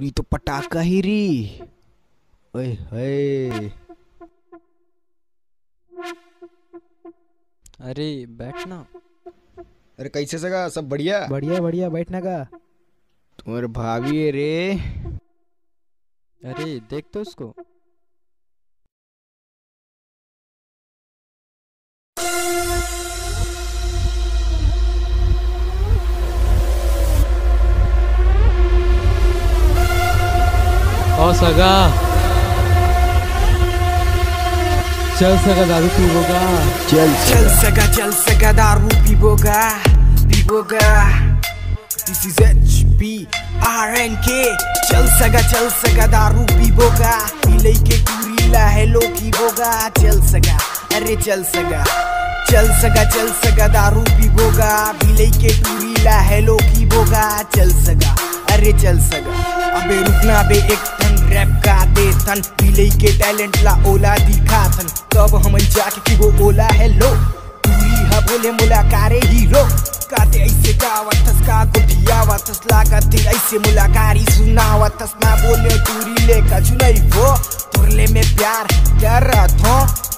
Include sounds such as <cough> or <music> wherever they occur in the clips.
टूरी तो पटाखा ही री। ओए अरे बैठना। अरे कैसे सगा? सब बढ़िया? बढ़िया बढ़िया बैठना का। तुम्हारे भाभी है रे। अरे देख तो उसको। ओ सगा। चल सगा दारू पीवोगा। चल चल सगा चल सगा दारू पीबोगा पीबोगा this is H P R N K चल सगा चल सगा दारू पीबोगा पीले के टूरी ला हेलो पीबोगा चल सगा अरे चल सगा। चल सगा चल सगा दारू पीबोगा पीले के टूरी ला हेलो पीबोगा चल सगा अरे चल सगा। अबे रुकना बे एक का थन। पीले के टैलेंट ला ओला दिखा थन तब हम जाके की वो ओला हेलो। टूरी हा बोले मुलाकारे हीरो। काते ऐसे गावतस, का गुटियावतस लागते ऐसे मुलाकारी सुनावतस। ना बोले टूरी ले कछु नहीं वो तुरले में प्यार कर रहा था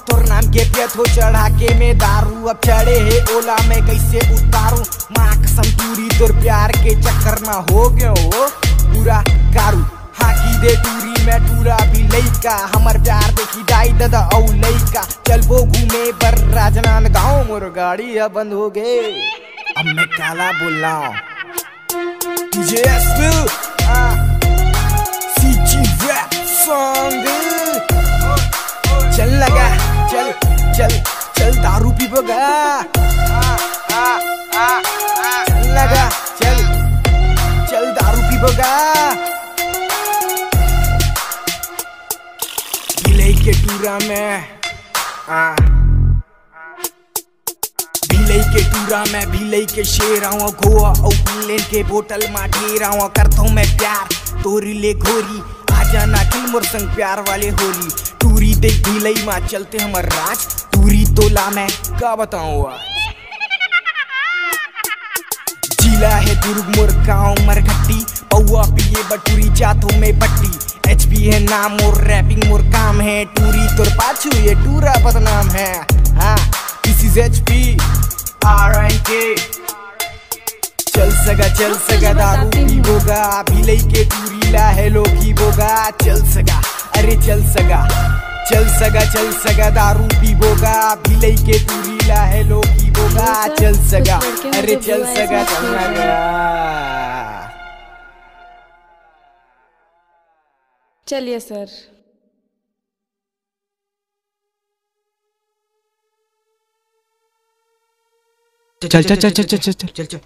तोर नाम के पियत हो चढ़ा के में दारू। अब चढ़े है ओला में कैसे उतारू? माँ कसम टूरी तोर प्यार के चक्कर में हो गयो हो। पूरा कारू हाकी दे टूरी मैटूरा भी लैका हमर प्यार देखी डाई दादा औ लैका चलबो घूमे पर राजनांद गाँव, मोर गाड़ी अब बंद हो गए। अब मैं काला बोला। तुझे एसपी आ सीजी रैप सॉन्ग चल लगा, चल चल चल, दारू पीबोगा टूरा में आ भिलई के टूरा में भिलई के शेर आऊँ गोवा और इंग्लैंड के बोतल में ढेर आऊँ करता मैं प्यार तोरी ले घोरी आजा ना किल मोर संग प्यार वाले होली टूरी देख भिलई में चलते हमर राज टूरी तोला में का बताऊँ आज जिला है दुर्ग मोर गाँव मरघट्टी पौआ पिए बटूरी जातों में बट्टी एच पी है नाम मोर रैपिंग मोर काम है। टूरी तोर पाछू ये टूरा बदनाम है। हाँ this is H P R N K चल सगा चल सगा, दारू पीबोगा भिलई के टूरी ला हेलो पीबोगा चल सगा, अरे चल सगा चल सगा चल सगा, दारू पीबोगा भिलई के टूरी ला हेलो पीबोगा बोगा चल सगा, अरे चल सगा चल सगा। चलिए सर। चल चल चल चल चल चल चल चल।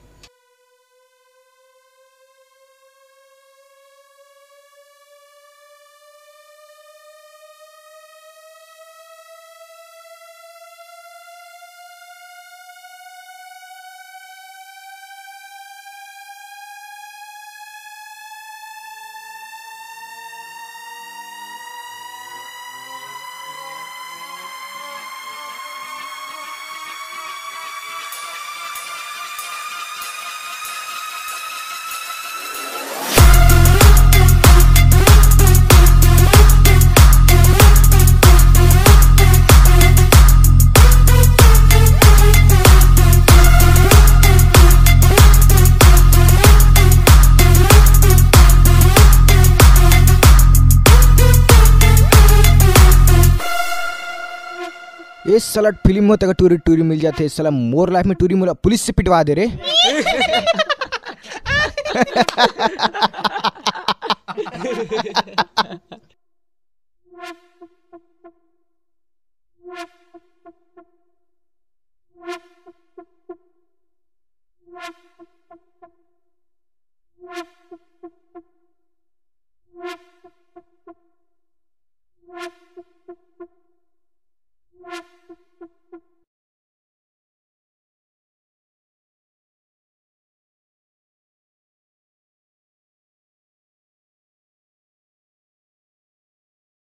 ये साला फ़िल्म में तक टूरी टूरी मिल जाते साला मोर लाइफ में टूरी मोला पुलिस से पिटवा दे रे। <laughs> <laughs>